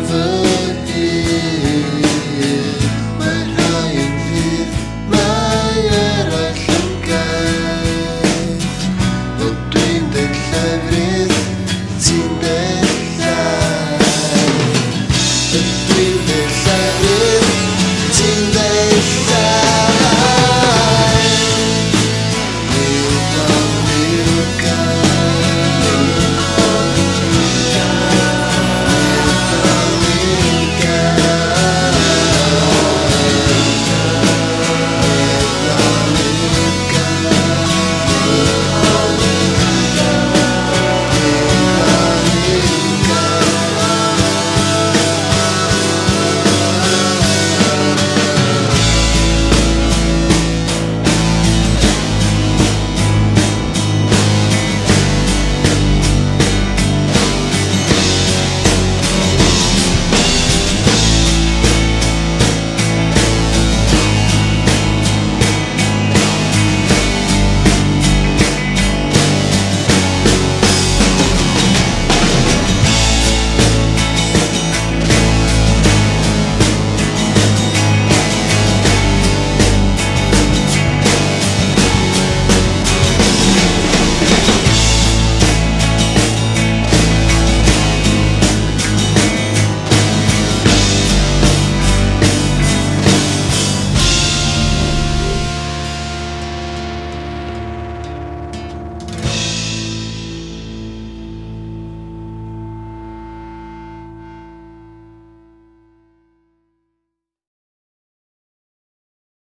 love.